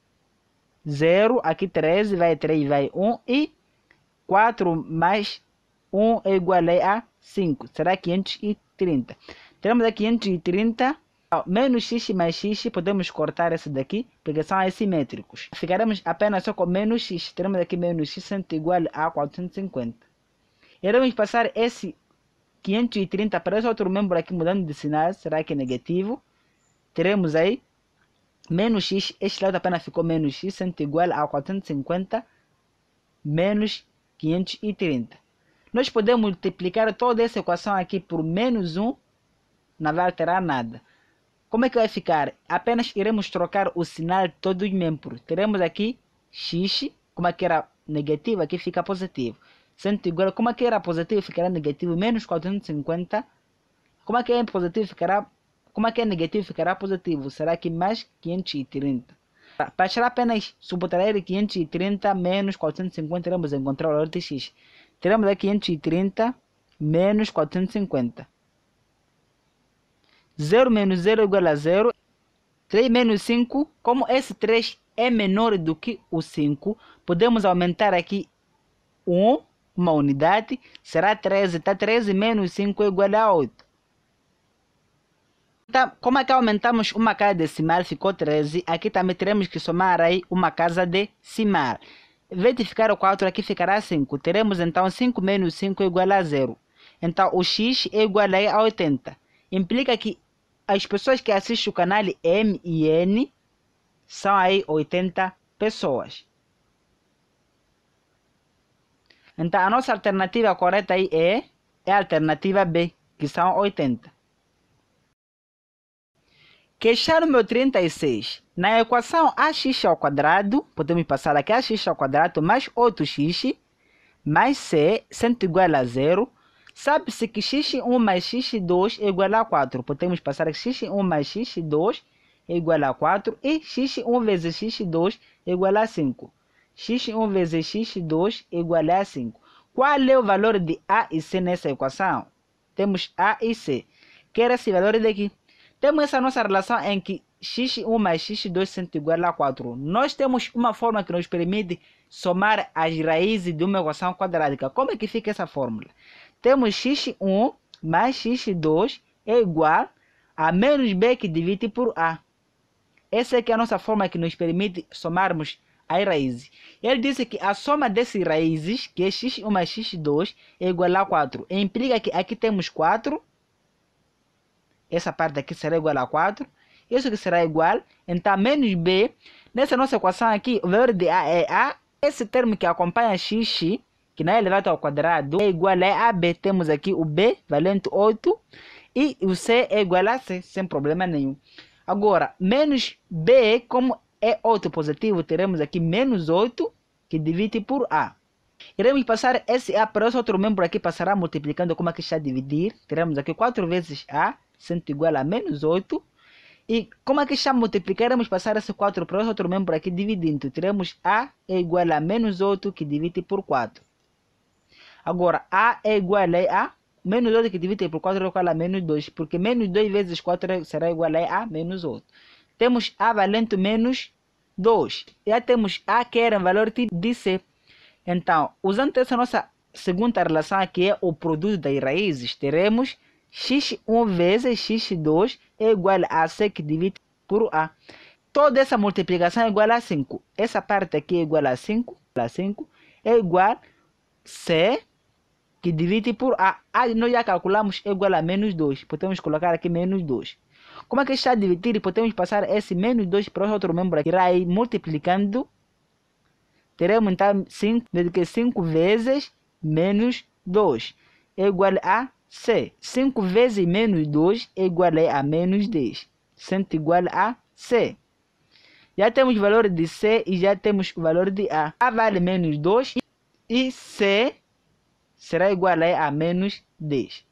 0, aqui 13, vai 3, vai 1 e 4 mais 1 é igual a 5, será 530. Temos aqui 530 menos x mais x, podemos cortar esse daqui, porque são assimétricos. Ficaremos apenas só com menos x. Teremos aqui menos x sendo igual a 450. Iremos passar esse 530 para esse outro membro aqui, mudando de sinal, será que é negativo? Teremos aí menos x, este lado apenas ficou menos x, sendo igual a 450 menos 530. Nós podemos multiplicar toda essa equação aqui por menos 1, não vai alterar nada. Como é que vai ficar? Apenas iremos trocar o sinal de todos os membros. Teremos aqui x, como aqui era negativo, aqui fica positivo. Sendo igual, como aqui era positivo, ficará negativo, menos 450. Como aqui é positivo, ficará como aqui é negativo, ficará positivo. Será que mais 530. Para achar apenas subtrair 530 menos 450, iremos encontrar o valor de x. Teremos aqui 530 menos 450. 0 menos 0 é igual a 0. 3 menos 5, como esse 3 é menor do que o 5, podemos aumentar aqui 1, uma unidade, será 13. Tá? 13 menos 5 é igual a 8. Então, como é que aumentamos uma casa decimal, ficou 13. Aqui também teremos que somar aí uma casa decimal. Em vez o 4, aqui ficará 5. Teremos então 5 menos 5 é igual a 0. Então, o x é igual a 80. Implica que as pessoas que assistem o canal M e N são aí 80 pessoas. Então, a nossa alternativa correta aí é, é a alternativa B, que são 80. Queixar número 36. Na equação ax ao quadrado, podemos passar aqui ax ao quadrado mais 8x mais c sendo igual a zero. Sabe-se que x1 mais x2 é igual a 4. Podemos passar aqui x1 mais x2 é igual a 4 e x1 vezes x2 é igual a 5. x1 vezes x2 é igual a 5. Qual é o valor de a e c nessa equação? Temos a e c. Quer esse valor daqui. Temos essa nossa relação em que x1 mais x2 sendo igual a 4. Nós temos uma forma que nos permite somar as raízes de uma equação quadrática. Como é que fica essa fórmula? Temos x1 mais x2 é igual a menos b que divide por a. Essa é, que é a nossa forma que nos permite somarmos as raízes. Ele disse que a soma dessas raízes, que é x1 mais x2, é igual a 4. Implica que aqui temos 4 essa parte aqui será igual a 4. Isso aqui será igual, então menos b. Nessa nossa equação aqui, o valor de a é a. Esse termo que acompanha x, que não é elevado ao quadrado, é igual a ab. Temos aqui o b, valente 8. E o c é igual a c, sem problema nenhum. Agora, menos b, como é 8 positivo, teremos aqui menos 8, que divide por a. Iremos passar esse a para esse outro membro aqui, passará multiplicando como aqui está a dividir. Teremos aqui 4 vezes a sendo igual a menos 8. E como aqui está multiplicar, vamos passar esse 4 para outro membro aqui dividindo. Teremos A é igual a menos 8 que divide por 4. Agora, A é igual a A. Menos 8 que divide por 4 é igual a menos 2. Porque menos 2 vezes 4 será igual a A menos 8. Temos A valendo menos 2. Já temos A que era um valor de C. Então, usando essa nossa segunda relação aqui, é o produto das raízes, teremos x1 vezes x2 é igual a c que divide por a. Toda essa multiplicação é igual a 5. Essa parte aqui é igual a 5, a 5 é igual a c que divide por a. a. Nós já calculamos é igual a menos 2. Podemos colocar aqui menos 2. Como é que está dividido? Podemos passar esse menos 2 para o outro membro aqui. Irá ir multiplicando teremos então 5, que 5 vezes menos 2 é igual a C. 5 vezes menos 2 é igual a menos 10. Sendo igual a C. Já temos o valor de C e já temos o valor de A. A vale menos 2 e C será igual a menos 10.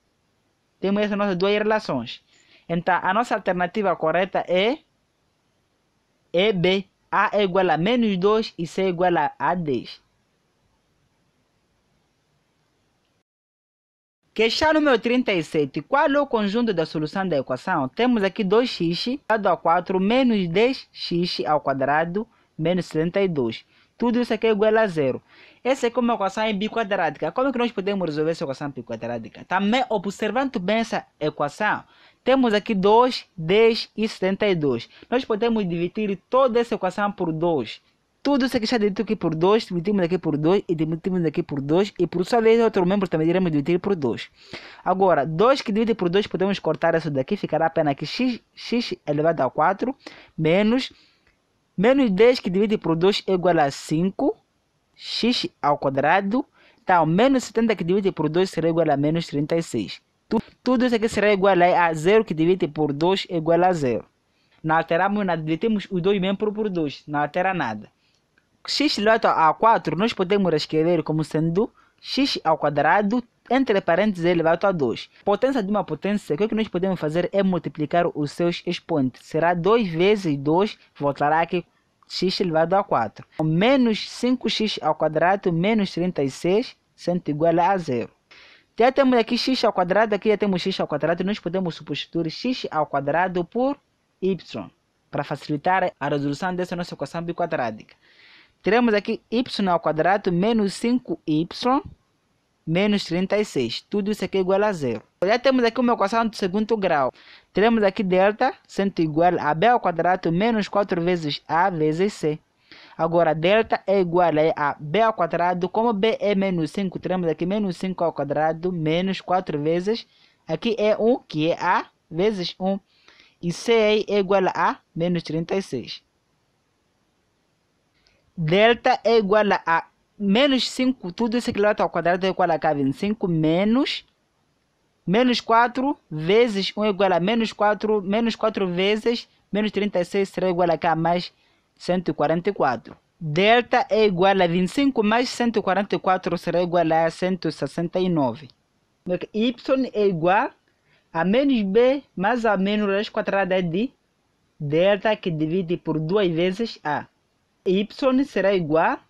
Temos essas nossas duas relações. Então, a nossa alternativa correta é, é B. A é igual a menos 2 e C é igual a 10. Questão número 37. Qual é o conjunto da solução da equação? Temos aqui 2x elevado a 4 menos 10x ao quadrado menos 72. Tudo isso aqui é igual a zero. Essa é uma equação biquadrática. Como é que nós podemos resolver essa equação biquadrática? Também observando bem essa equação, temos aqui 2, 10 e 72. Nós podemos dividir toda essa equação por 2. Tudo isso aqui está dividido aqui por 2, dividimos aqui por 2 e dividimos aqui por 2 e por sua vez outro membro também iremos dividir por 2. Agora, 2 que divide por 2 podemos cortar isso daqui, ficará apenas aqui x, x elevado a 4 menos menos 10 que divide por 2 é igual a 5 x ao quadrado. Então, menos 70 que divide por 2 será igual a menos 36. Tudo, tudo isso aqui será igual a 0 que divide por 2 é igual a 0. Não alteramos nada, dividimos os dois membros por 2, não altera nada x elevado a 4 nós podemos escrever como sendo x ao quadrado entre parênteses elevado a 2. Potência de uma potência, o que nós podemos fazer é multiplicar os seus expoentes. Será 2 vezes 2, voltará aqui x elevado a 4. Menos 5x ao quadrado menos 36, sendo igual a zero. Já temos aqui x ao quadrado, aqui já temos x ao quadrado, nós podemos substituir x ao quadrado por y, para facilitar a resolução dessa nossa equação biquadrática teremos aqui y ao quadrado menos 5y menos 36. Tudo isso aqui é igual a zero. Já temos aqui uma equação do segundo grau. Teremos aqui delta sendo igual a b ao quadrado menos 4 vezes a vezes c. Agora, delta é igual a b ao quadrado. Como b é menos 5, teremos aqui menos 5 ao quadrado menos 4 vezes. Aqui é 1, que é a, vezes 1. E c é igual a menos 36 delta é igual a menos 5, tudo isso equilibrado ao quadrado é igual a K, 25 menos menos 4 vezes 1 é igual a menos 4, menos 4 vezes menos 36 será igual a K mais 144. Delta é igual a 25 mais 144 será igual a 169. Y é igual a menos B mais a menos raiz quadrada de delta que divide por duas vezes A y será igual a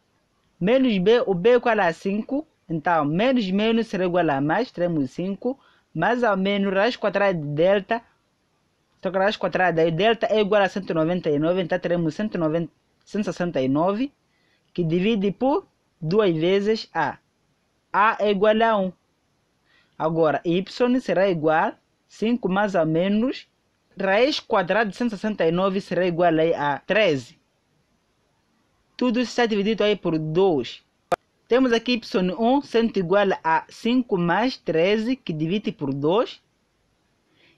menos b, o b é igual a 5, então menos menos será igual a mais, teremos 5, mais ou menos raiz quadrada de delta, então raiz quadrada de delta é igual a 199, então teremos 190, 169, que divide por duas vezes a. a é igual a 1. Agora, y será igual a 5 mais ou menos raiz quadrada de 169 será igual a 13. Tudo isso está dividido aí por 2. Temos aqui y1 sendo igual a 5 mais 13, que divide por 2.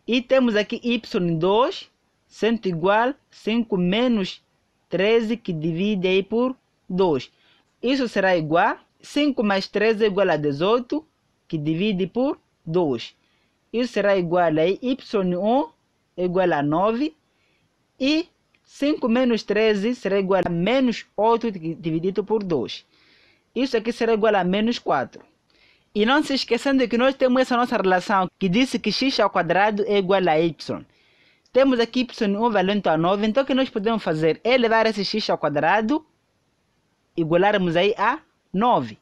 E temos aqui y2 sendo igual a 5 menos 13, que divide aí por 2. Isso será igual a 5 mais 13 é igual a 18, que divide por 2. Isso será igual a y1 é igual a 9. E 5 menos 13 será igual a menos 8 dividido por 2. Isso aqui será igual a menos 4. E não se esquecendo que nós temos essa nossa relação que disse que x ao quadrado é igual a y. Temos aqui y1 valendo a 9, então o que nós podemos fazer é levar esse x ao quadrado, igualarmos aí a 9,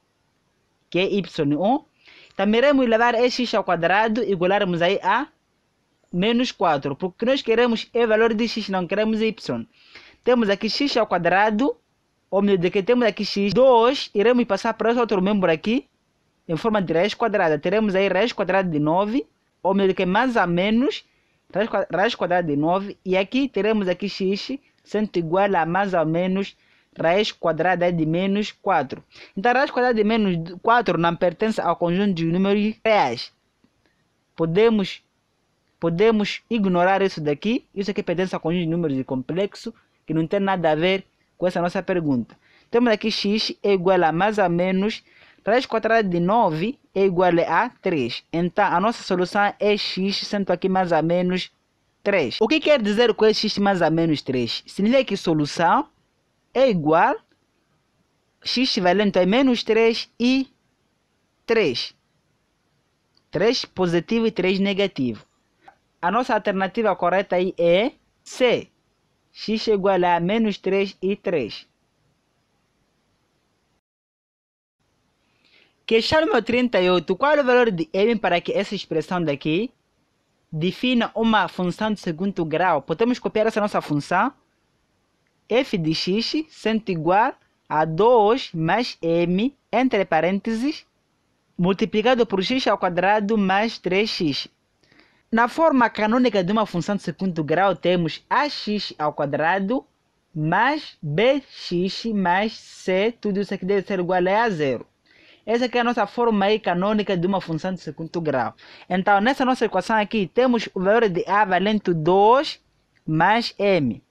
que é y1. Também iremos levar esse x ao quadrado, igualarmos aí a menos 4, porque nós queremos é valor de x, não queremos y. Temos aqui x ao quadrado, ou melhor, de que temos aqui x, 2, iremos passar para esse outro membro aqui, em forma de raiz quadrada. Teremos aí raiz quadrada de 9, ou melhor, que mais ou menos raiz quadrada de 9, e aqui teremos aqui x sendo igual a mais ou menos raiz quadrada de menos 4. Então, raiz quadrada de menos 4 não pertence ao conjunto de números reais. Podemos podemos ignorar isso daqui. Isso aqui pertence ao conjunto de números de complexo, que não tem nada a ver com essa nossa pergunta. Temos aqui x é igual a mais ou menos raiz quadrada de 9 é igual a 3. Então, a nossa solução é x, sendo aqui mais ou menos 3. O que quer dizer com x mais ou menos 3? Significa que solução é igual x valente a menos 3 e 3. 3 positivo e 3 negativo. A nossa alternativa correta aí é C. x igual a menos 3 e 3. Questão número 38. Qual é o valor de m para que essa expressão daqui defina uma função de segundo grau? Podemos copiar essa nossa função. f de x sendo igual a 2 mais m, entre parênteses, multiplicado por x ao quadrado mais 3x. Na forma canônica de uma função de segundo grau, temos ax ao quadrado mais bx mais c, tudo isso aqui deve ser igual a zero. Essa aqui é a nossa forma aí canônica de uma função de segundo grau. Então, nessa nossa equação aqui, temos o valor de a valendo 2 mais m.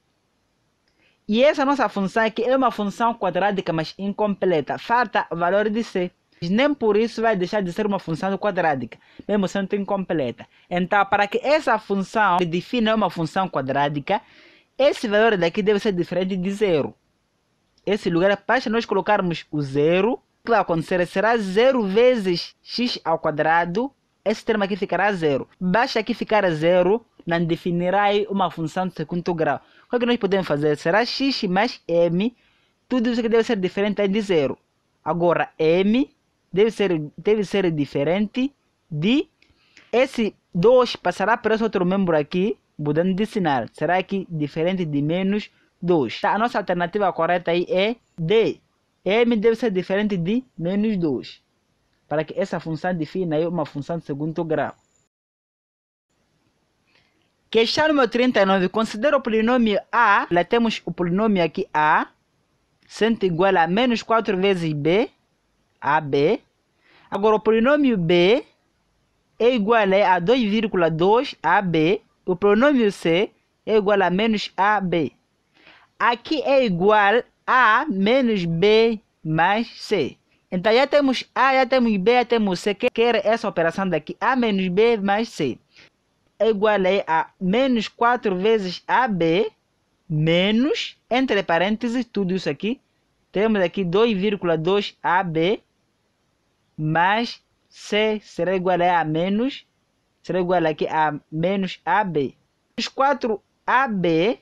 E essa nossa função aqui é uma função quadrática, mas incompleta. Falta o valor de c. Nem por isso vai deixar de ser uma função quadrática, mesmo sendo incompleta. Então, para que essa função defina uma função quadrática, esse valor daqui deve ser diferente de zero. Esse lugar, basta nós colocarmos o zero, o que vai acontecer será zero vezes x ao quadrado, esse termo aqui ficará zero. Basta aqui ficar zero, não definirá uma função de segundo grau. O que, é que nós podemos fazer? Será x mais m, tudo isso que deve ser diferente de zero. Agora, m deve ser, deve ser diferente de esse 2 passará para esse outro membro aqui, mudando de sinal. Será que diferente de menos 2? Tá, a nossa alternativa correta aí é D. M deve ser diferente de menos 2. Para que essa função defina aí uma função de segundo grau. Questão número 39. Considera o polinômio A. Lá temos o polinômio aqui A. Sendo igual a menos 4 vezes B. AB. Agora, o polinômio B é igual a 2,2 AB. O polinômio C é igual a menos AB. Aqui é igual a menos B mais C. Então, já temos A, já temos B, já temos C. Que quer essa operação daqui? A menos B mais C. É igual a menos 4 vezes AB menos, entre parênteses, tudo isso aqui. Temos aqui 2,2 AB mais C será igual a menos, será igual aqui a menos AB. Os 4AB,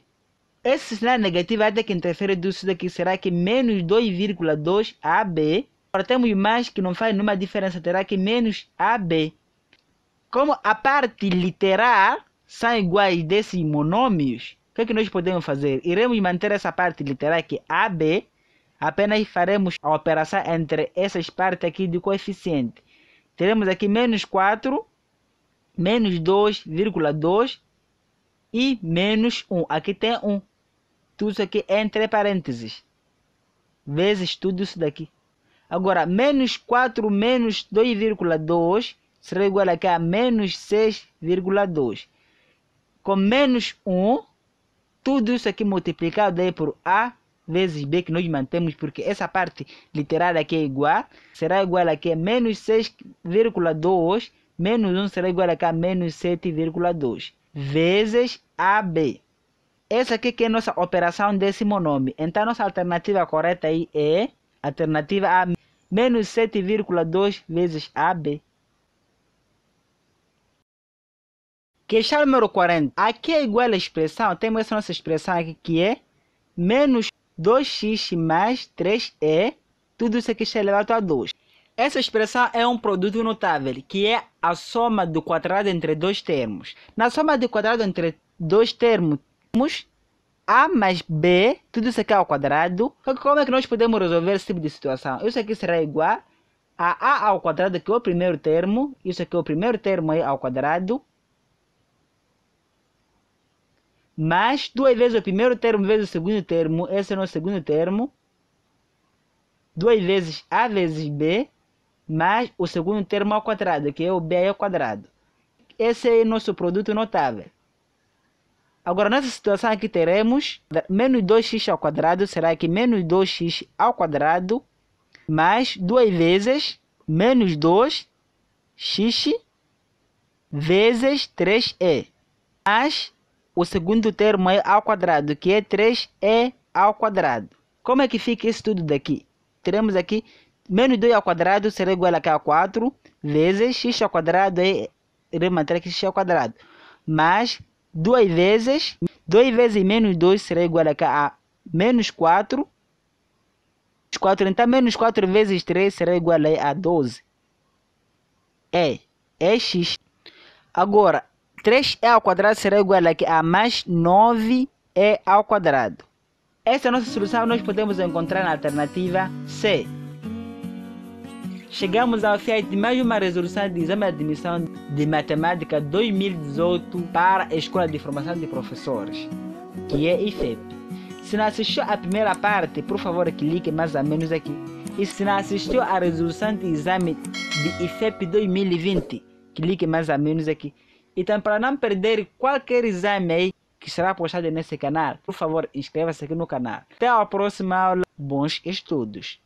esse sinal negativo vai ter que interferir disso daqui, será que menos 2,2 AB. Agora temos mais que não faz nenhuma diferença, terá que menos AB. Como a parte literal são iguais desses monômios, o que, é que nós podemos fazer? Iremos manter essa parte literal aqui, AB, apenas faremos a operação entre essas partes aqui de coeficiente. Teremos aqui menos 4, menos 2,2 e menos 1. Aqui tem 1. Tudo isso aqui é entre parênteses. Vezes tudo isso daqui. Agora, menos 4 menos 2,2 será igual aqui a menos 6,2. Com menos 1, tudo isso aqui multiplicado aí por A vezes b que nós mantemos, porque essa parte literária aqui é igual, será igual a menos 6,2, menos 1 será igual a menos 7,2, vezes AB. Essa aqui que é a nossa operação decimonômio. Então, nossa alternativa correta aí é alternativa A, menos 7,2 vezes AB. Questão número 40. Aqui é igual a expressão, temos essa nossa expressão aqui que é menos 2x mais 3e, tudo isso aqui está elevado a 2. Essa expressão é um produto notável, que é a soma do quadrado entre dois termos. Na soma do quadrado entre dois termos, a mais b, tudo isso aqui ao quadrado. Como é que nós podemos resolver esse tipo de situação? Isso aqui será igual a a ao quadrado, que é o primeiro termo. Isso aqui é o primeiro termo aí ao quadrado. Mais duas vezes o primeiro termo vezes o segundo termo, esse é o nosso segundo termo, duas vezes a vezes b, mais o segundo termo ao quadrado, que é o b ao quadrado. Esse é o nosso produto notável. Agora, nessa situação aqui teremos menos 2x ao quadrado, será que menos 2x ao quadrado mais duas vezes menos 2x vezes 3e. Mais o segundo termo é ao quadrado, que é 3e ao quadrado. Como é que fica isso tudo daqui? Teremos aqui menos 2 ao quadrado será igual a 4 vezes x ao quadrado é manter aqui x ao quadrado. Mais 2 vezes 2 vezes menos 2 será igual a menos 4 4, então menos 4 vezes 3 será igual a 12. É, é x. Agora, 3e ao quadrado será igual a mais 9e ao quadrado. Essa é a nossa solução, nós podemos encontrar na alternativa C. Chegamos ao fim de mais uma resolução de exame de admissão de matemática 2018 para a Escola de Formação de Professores, que é IFEP. Se não assistiu a primeira parte, por favor clique mais ou menos aqui. E se não assistiu a resolução de exame de IFEP 2020, clique mais ou menos aqui. Então, para não perder qualquer exame aí que será postado nesse canal, por favor, inscreva-se aqui no canal. Até a próxima aula. Bons estudos!